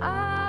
I.